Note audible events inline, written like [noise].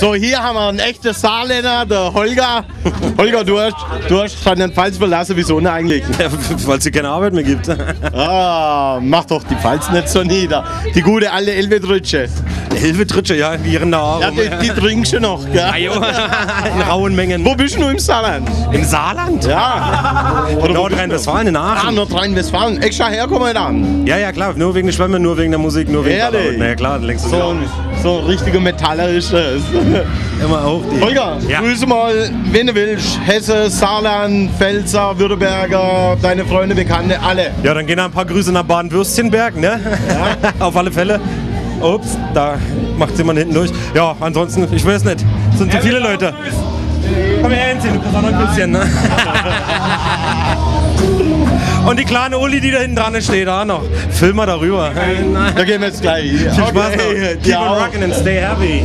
So, hier haben wir einen echten Saarländer, der Holger. Holger, du hast, du hast Rheinland-Pfalz verlassen, wieso denn eigentlich? Weil es keine Arbeit mehr gibt. Ah, mach doch die Pfalz nicht so nieder. Die gute alte [laughs] Elvedrütsche. Hilfetritsche, ja, die rennen da Ja, die, die trinkst du noch, gell? Ajo. [laughs] In rauen Mengen. Wo bist du im Saarland? Im Saarland? Ja. Oder Nordrhein-Westfalen, in du? Ah, Aachen. Nordrhein-Westfalen. Extra herkommen dann. Ja, ja, klar. Nur wegen der Schwämme, nur wegen der Musik, nur wegen Ehrlich? der Na ja, klar, längst So ein, so ein richtiger Metaller ist das. [laughs] Immer auf die. Holger, Ja. grüße mal, wen du willst. Hesse, Saarland, Pfälzer, Württemberger, deine Freunde, Bekannte, alle. Ja, dann gehen da ein paar Grüße nach Baden-Würstchenberg, ne? Auf alle Fälle. Ups, da macht jemand hinten durch. Ja, ansonsten, ich weiß nicht. Es sind zu viele Leute. Komm her, Enzi, du kannst auch noch ein bisschen, ne? [laughs] Und die kleine Uli, die da hinten dran steht, auch noch. Film mal darüber. Da gehen wir jetzt gleich. Viel Spaß. Okay, Keep on rocking and stay happy.